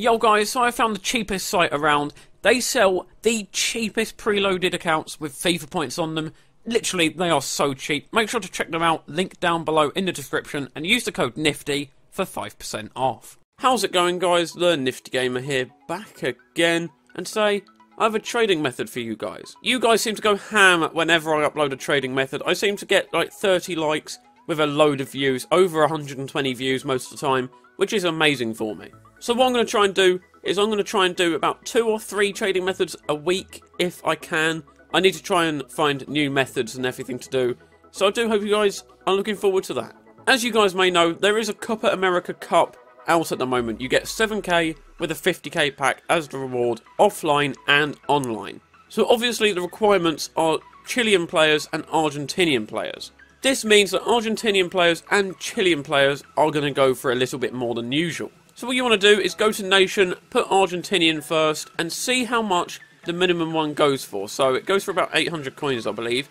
Yo guys, so I found the cheapest site around. They sell the cheapest preloaded accounts with FIFA points on them. Literally, they are so cheap. Make sure to check them out, link down below in the description, and use the code NIFTY for 5% off. How's it going guys? The Nifty Gamer here, back again, and today I have a trading method for you guys. You guys seem to go ham whenever I upload a trading method. I seem to get like 30 likes with a load of views, over 120 views most of the time, which is amazing for me. So what I'm going to try and do is I'm going to try and do about two or three trading methods a week if I can. I need to try and find new methods and everything to do. So I do hope you guys are looking forward to that. As you guys may know, there is a Copa America Cup out at the moment. You get 7k with a 50k pack as the reward, offline and online. So obviously the requirements are Chilean players and Argentinian players. This means that Argentinian players and Chilean players are going to go for a little bit more than usual. So what you want to do is go to Nation, put Argentinian first, and see how much the minimum one goes for. So it goes for about 800 coins, I believe.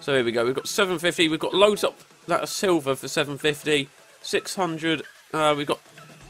So here we go. We've got 750. We've got loads up that are silver for 750. 600. Uh, we've got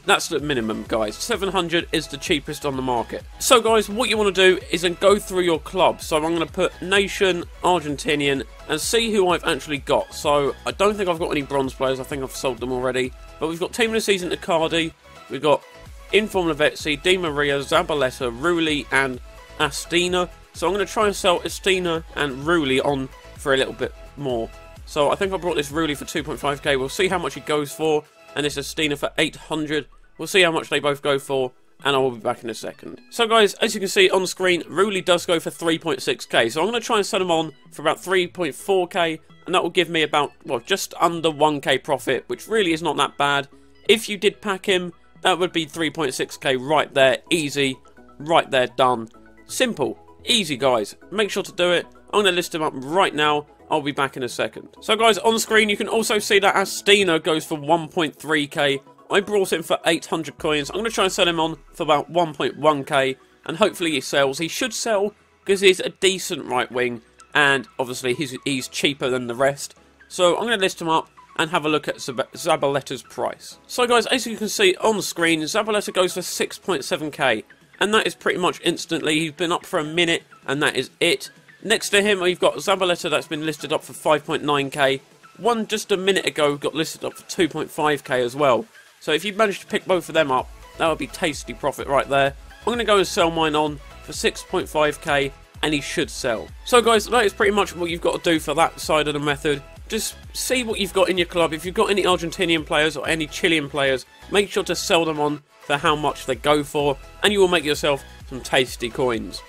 that's the minimum, guys. 700 is the cheapest on the market. So, guys, what you want to do is then go through your club. So, I'm going to put Nation, Argentinian, and see who I've actually got. So, I don't think I've got any bronze players. I think I've sold them already. But we've got Team of the Season Icardi. We've got Inform Lavezzi, Di Maria, Zabaleta, Rulli, and Astina. So, I'm going to try and sell Astina and Rulli on for a little bit more. So, I think I brought this Rulli for 2.5k. We'll see how much it goes for. And this Astina for 800. We'll see how much they both go for, and I will be back in a second. So guys, as you can see on screen, Rulli does go for 3.6k, so I'm going to try and sell them on for about 3.4k, and that will give me about, well, just under 1k profit, which really is not that bad. If you did pack him, that would be 3.6k right there, easy, right there, done. Simple, easy guys, make sure to do it. I'm going to list them up right now, I'll be back in a second. So guys, on screen you can also see that Astina goes for 1.3k. I brought him for 800 coins. I'm going to try and sell him on for about 1.1k. And hopefully he sells. He should sell because he's a decent right wing. And obviously he's, he's cheaper than the rest. So I'm going to list him up and have a look at Zabaleta's price. So guys, as you can see on screen, Zabaleta goes for 6.7k. And that is pretty much instantly. He's been up for a minute and that is it. Next to him, we've got Zabaleta that's been listed up for 5.9k. One just a minute ago got listed up for 2.5k as well. So if you manage to pick both of them up, that would be tasty profit right there. I'm going to go and sell mine on for 6.5k and he should sell. So guys, that is pretty much what you've got to do for that side of the method. Just see what you've got in your club. If you've got any Argentinian players or any Chilean players, make sure to sell them on for how much they go for and you will make yourself some tasty coins.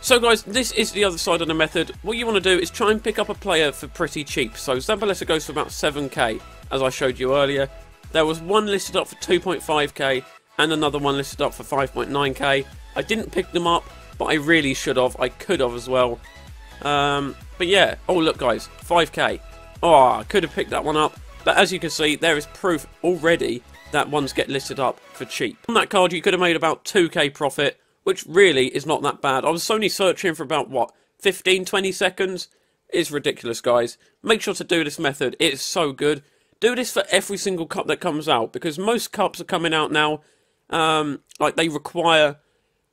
So guys, this is the other side of the method. What you want to do is try and pick up a player for pretty cheap. So Zabaleta goes for about 7k, as I showed you earlier. There was one listed up for 2.5k and another one listed up for 5.9k. I didn't pick them up, but I really should have. I could have as well. Um, but yeah, oh look guys, 5k. Oh, I could have picked that one up. But as you can see, there is proof already that ones get listed up for cheap. On that card, you could have made about 2k profit, which really is not that bad. I was only searching for about, what, 15, 20 seconds? It's ridiculous, guys. Make sure to do this method. It is so good do this for every single cup that comes out because most cups are coming out now. Um, like they require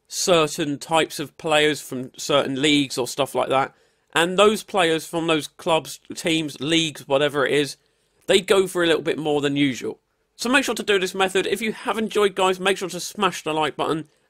certain types of players from certain leagues or stuff like that, and those players from those clubs, teams, leagues, whatever it is, they go for a little bit more than usual. So make sure to do this method. If you have enjoyed, guys, make sure to smash the like button,